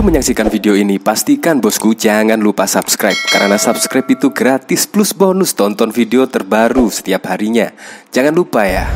Sebelum menyaksikan video ini, pastikan bosku jangan lupa subscribe Karena subscribe itu gratis plus bonus tonton video terbaru setiap harinya. Jangan lupa ya.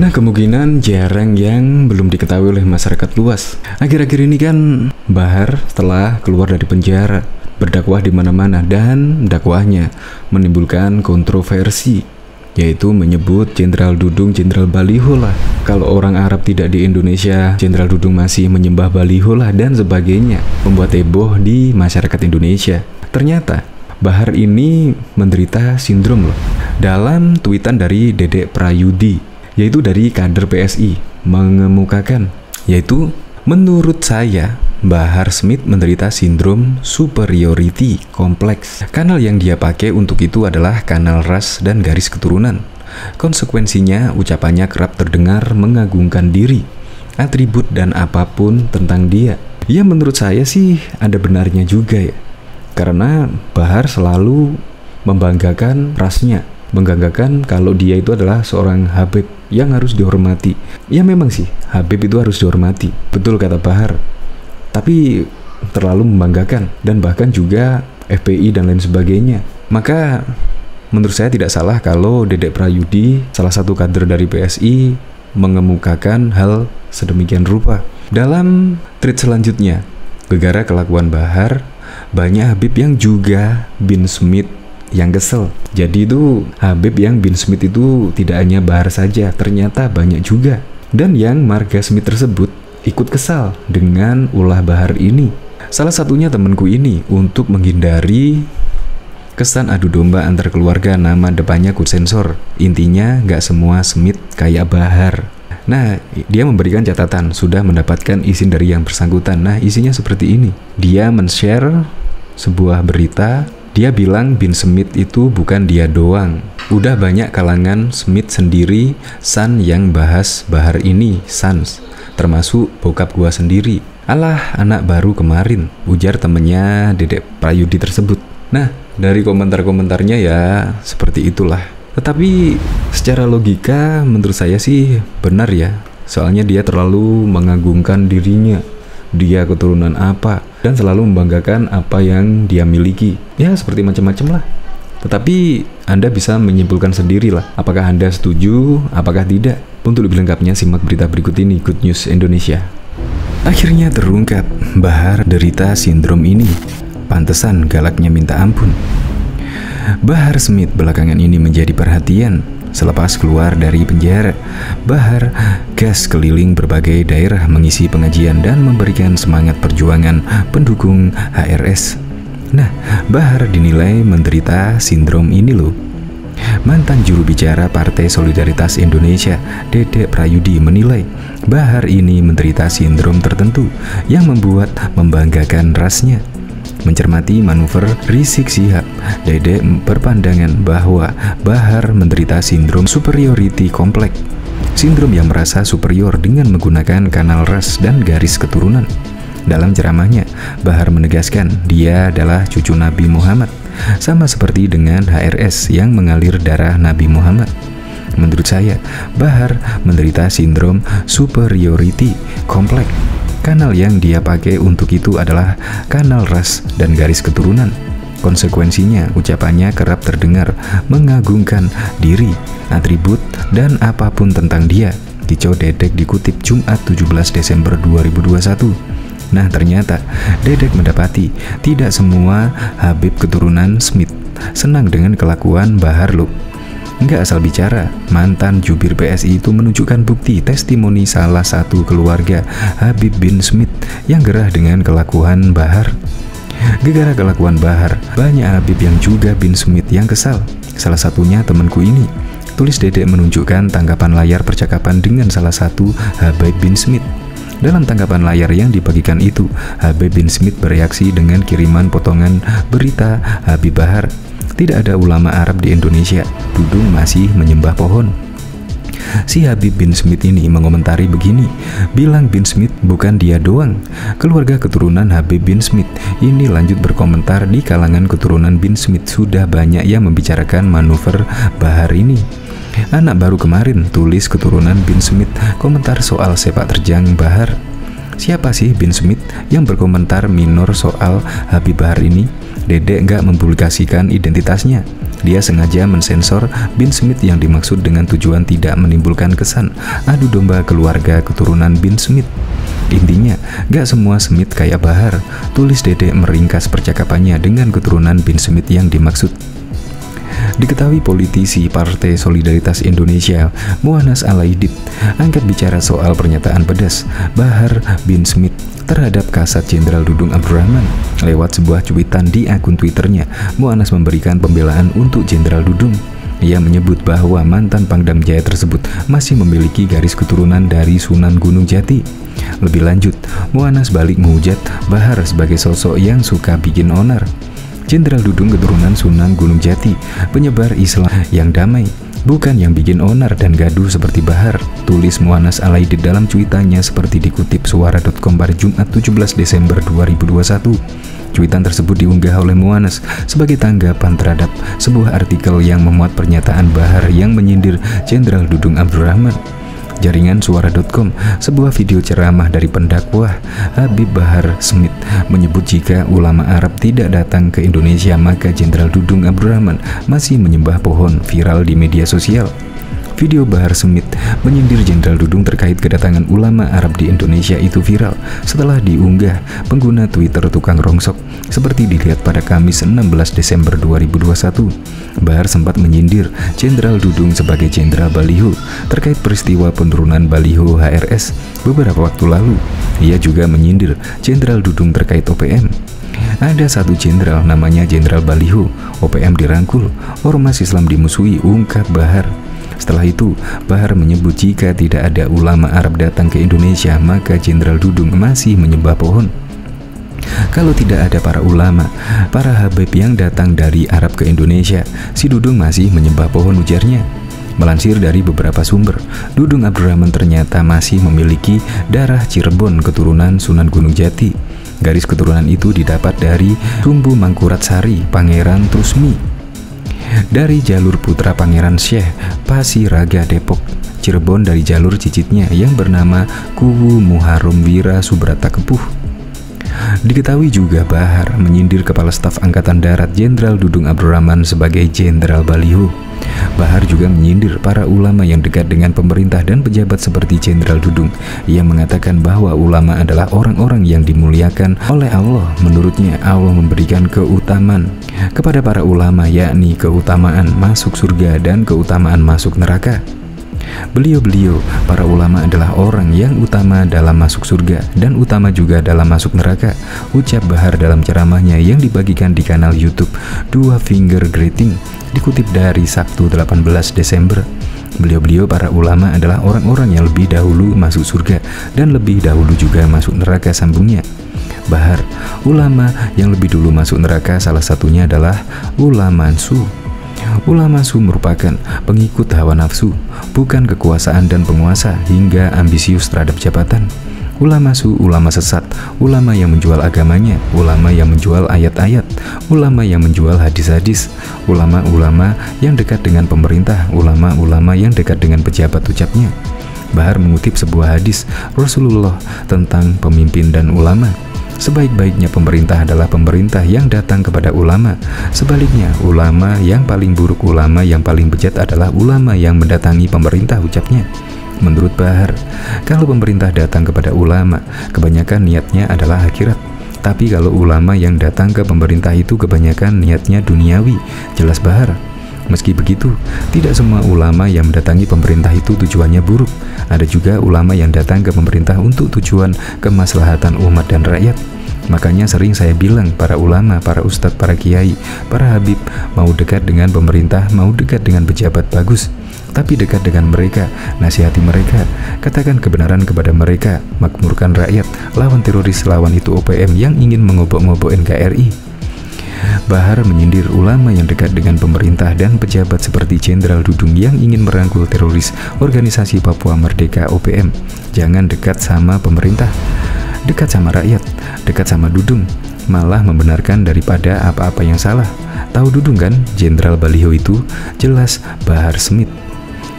Nah kemungkinan jarang yang belum diketahui oleh masyarakat luas. Akhir-akhir ini kan Bahar setelah keluar dari penjara Berdakwah di mana-mana dan dakwahnya menimbulkan kontroversi yaitu menyebut Jenderal Dudung Jenderal Baliho lah. Kalau orang Arab tidak di Indonesia, Jenderal Dudung masih menyembah Baliho lah dan sebagainya, membuat heboh di masyarakat Indonesia. Ternyata Bahar ini menderita sindrom loh. Dalam tweetan dari Dedek Prayudi, yaitu dari kader PSI, mengemukakan, yaitu menurut saya Bahar Smith menderita sindrom superiority kompleks. Kanal yang dia pakai untuk itu adalah kanal ras dan garis keturunan. Konsekuensinya, ucapannya kerap terdengar mengagungkan diri, atribut dan apa pun tentang dia. Ya menurut saya sih ada benarnya juga ya. Karena Bahar selalu membanggakan rasnya, membanggakan kalau dia itu adalah seorang Habib yang harus dihormati. Ya memang sih, Habib itu harus dihormati. Betul kata Bahar tapi terlalu membanggakan dan bahkan juga FPI dan lain sebagainya. Maka menurut saya tidak salah kalau Dedek Prayudi, salah satu kader dari PSI, mengemukakan hal sedemikian rupa. Dalam tweet selanjutnya, gegara kelakuan Bahar, banyak Habib yang juga bin Smith yang kesel. Jadi itu Habib yang bin Smith itu tidak hanya Bahar saja, ternyata banyak juga. Dan yang marga Smith tersebut ikut kesal dengan ulah bahar ini. Salah satunya temanku ini untuk menghindari kesan adu domba antar keluarga nama depannya ku sensor. Intinya nggak semua Smith kayak bahar. Nah, dia memberikan catatan sudah mendapatkan izin dari yang bersangkutan. Nah, isinya seperti ini. Dia men-share sebuah berita dia bilang Bin Smith itu bukan dia doang. Udah banyak kalangan Smith sendiri San yang bahas bahar ini, Sans termasuk bokap gua sendiri. Alah, anak baru kemarin, ujar temennya Dedek Prayudi tersebut. Nah, dari komentar-komentarnya ya seperti itulah. Tetapi secara logika menurut saya sih benar ya. Soalnya dia terlalu mengagungkan dirinya. Dia keturunan apa dan selalu membanggakan apa yang dia miliki. Ya seperti macam-macam lah. Tetapi Anda bisa menyimpulkan sendirilah apakah Anda setuju, apakah tidak. Untuk lebih lengkapnya simak berita berikut ini Good News Indonesia. Akhirnya terungkap Bahar derita sindrom ini. Pantesan galaknya minta ampun. Bahar Smith belakangan ini menjadi perhatian Selepas keluar dari penjara, Bahar gas keliling berbagai daerah mengisi pengajian dan memberikan semangat perjuangan pendukung HRS. Nah, Bahar dinilai menderita sindrom ini loh. Mantan juru bicara Partai Solidaritas Indonesia, Dede Prayudi menilai Bahar ini menderita sindrom tertentu yang membuat membanggakan rasnya. Mencermati manuver Rizik Sihab, Dede berpandangan bahwa Bahar menderita sindrom superiority kompleks, sindrom yang merasa superior dengan menggunakan kanal ras dan garis keturunan. Dalam ceramahnya, Bahar menegaskan dia adalah cucu Nabi Muhammad sama seperti dengan HRS yang mengalir darah Nabi Muhammad. Menurut saya, Bahar menderita sindrom superiority kompleks. Kanal yang dia pakai untuk itu adalah kanal ras dan garis keturunan. Konsekuensinya, ucapannya kerap terdengar mengagungkan diri, atribut, dan apa pun tentang dia. Kicau Dedek dikutip Jumat 17 Desember 2021. Nah ternyata Dedek mendapati tidak semua Habib keturunan Smith senang dengan kelakuan Bahar Loop. Nggak asal bicara, mantan jubir PSI itu menunjukkan bukti testimoni salah satu keluarga Habib bin Smith yang gerah dengan kelakuan Bahar. Gegara kelakuan Bahar, banyak Habib yang juga bin Smith yang kesal. Salah satunya temanku ini. Tulis Dedek menunjukkan tanggapan layar percakapan dengan salah satu Habib bin Smith. Dalam tanggapan layar yang dibagikan itu, Habib bin Smith bereaksi dengan kiriman potongan berita Habib Bahar. Tidak ada ulama Arab di Indonesia, Dudung masih menyembah pohon. Si Habib bin Smith ini mengomentari begini, bilang bin Smith bukan dia doang. Keluarga keturunan Habib bin Smith ini lanjut berkomentar di kalangan keturunan bin Smith sudah banyak yang membicarakan manuver Bahar ini. Anak baru kemarin tulis keturunan bin Smith komentar soal sepak terjang Bahar. Siapa sih Bin Smith yang berkomentar minor soal Habib Bahar ini? Dede nggak mempublikasikan identitasnya. Dia sengaja mensensor Bin Smith yang dimaksud dengan tujuan tidak menimbulkan kesan adu domba keluarga keturunan Bin Smith. Intinya, gak semua Smith kayak Bahar. Tulis Dede meringkas percakapannya dengan keturunan Bin Smith yang dimaksud. Diketahui politisi Partai Solidaritas Indonesia, Muanas Alaidit, angkat bicara soal pernyataan pedas Bahar bin Smith terhadap kasat Jenderal Dudung Abdurrahman. Lewat sebuah cuitan di akun Twitternya, Muanas memberikan pembelaan untuk Jenderal Dudung. Ia menyebut bahwa mantan Pangdam Jaya tersebut masih memiliki garis keturunan dari Sunan Gunung Jati. Lebih lanjut, Muanas balik menghujat Bahar sebagai sosok yang suka bikin onar. Jenderal Dudung keturunan Sunan Gunung Jati, penyebar Islam yang damai, bukan yang bikin onar dan gaduh seperti Bahar. Tulis Muanas Alaidit dalam cuitannya seperti dikutip suara.com pada Jumat 17 Desember 2021. Cuitan tersebut diunggah oleh Muanas sebagai tanggapan terhadap sebuah artikel yang memuat pernyataan Bahar yang menyindir Jenderal Dudung Abdurrahman jaringan suara.com, sebuah video ceramah dari pendakwah Habib Bahar Smith menyebut jika ulama Arab tidak datang ke Indonesia maka Jenderal Dudung Abdurrahman masih menyembah pohon viral di media sosial. Video Bahar Smith menyindir Jenderal Dudung terkait kedatangan ulama Arab di Indonesia itu viral setelah diunggah pengguna Twitter tukang rongsok seperti dilihat pada Kamis 16 Desember 2021. Bahar sempat menyindir Jenderal Dudung sebagai Jenderal Baliho terkait peristiwa penurunan Baliho HRS beberapa waktu lalu. Ia juga menyindir Jenderal Dudung terkait OPM. Ada satu jenderal namanya Jenderal Baliho, OPM dirangkul, ormas Islam dimusuhi, ungkap Bahar. Setelah itu, Bahar menyebut jika tidak ada ulama Arab datang ke Indonesia, maka Jenderal Dudung masih menyembah pohon. Kalau tidak ada para ulama, para habib yang datang dari Arab ke Indonesia, si Dudung masih menyembah pohon ujarnya. Melansir dari beberapa sumber, Dudung Abdurrahman ternyata masih memiliki darah Cirebon keturunan Sunan Gunung Jati. Garis keturunan itu didapat dari Tumbu Mangkurat Sari, Pangeran Trusmi, dari jalur putra Pangeran Syekh Pasiraga Depok Cirebon dari jalur cicitnya yang bernama Kuwu Muharum Wira Subrata Kepuh Diketahui juga Bahar menyindir Kepala Staf Angkatan Darat Jenderal Dudung Abdurrahman sebagai Jenderal Baliho. Bahar juga menyindir para ulama yang dekat dengan pemerintah dan pejabat seperti Jenderal Dudung. Ia mengatakan bahwa ulama adalah orang-orang yang dimuliakan oleh Allah. Menurutnya Allah memberikan keutamaan kepada para ulama yakni keutamaan masuk surga dan keutamaan masuk neraka. Beliau-beliau, para ulama adalah orang yang utama dalam masuk surga dan utama juga dalam masuk neraka. Ucap Bahar dalam ceramahnya yang dibagikan di kanal YouTube Dua Finger Greeting dikutip dari Sabtu 18 Desember. Beliau-beliau para ulama adalah orang-orang yang lebih dahulu masuk surga dan lebih dahulu juga masuk neraka sambungnya. Bahar, ulama yang lebih dulu masuk neraka salah satunya adalah ulama su Ulama su merupakan pengikut hawa nafsu, bukan kekuasaan dan penguasa hingga ambisius terhadap jabatan. Ulama su, ulama sesat, ulama yang menjual agamanya, ulama yang menjual ayat-ayat, ulama yang menjual hadis-hadis, ulama-ulama yang dekat dengan pemerintah, ulama-ulama yang dekat dengan pejabat ucapnya. Bahar mengutip sebuah hadis Rasulullah tentang pemimpin dan ulama. Sebaik-baiknya pemerintah adalah pemerintah yang datang kepada ulama. Sebaliknya, ulama yang paling buruk ulama yang paling bejat adalah ulama yang mendatangi pemerintah ucapnya. Menurut Bahar, kalau pemerintah datang kepada ulama, kebanyakan niatnya adalah akhirat. Tapi kalau ulama yang datang ke pemerintah itu kebanyakan niatnya duniawi, jelas Bahar. Meski begitu, tidak semua ulama yang mendatangi pemerintah itu tujuannya buruk. Ada juga ulama yang datang ke pemerintah untuk tujuan kemaslahatan umat dan rakyat. Makanya sering saya bilang para ulama, para ustadz, para kiai, para habib mau dekat dengan pemerintah, mau dekat dengan pejabat bagus. Tapi dekat dengan mereka, nasihati mereka, katakan kebenaran kepada mereka, makmurkan rakyat, lawan teroris, lawan itu OPM yang ingin mengobok-ngobok NKRI. Bahar menyindir ulama yang dekat dengan pemerintah dan pejabat seperti Jenderal Dudung yang ingin merangkul teroris organisasi Papua Merdeka OPM. Jangan dekat sama pemerintah dekat sama rakyat, dekat sama Dudung, malah membenarkan daripada apa-apa yang salah. Tahu Dudung kan, Jenderal Baliho itu jelas Bahar Smith.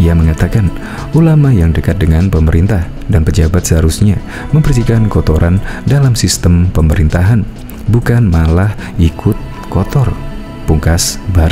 Ia mengatakan, ulama yang dekat dengan pemerintah dan pejabat seharusnya membersihkan kotoran dalam sistem pemerintahan, bukan malah ikut kotor. Pungkas Bahar.